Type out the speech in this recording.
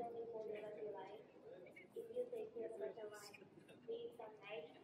reasoning for your life. If you take care of your life, be some night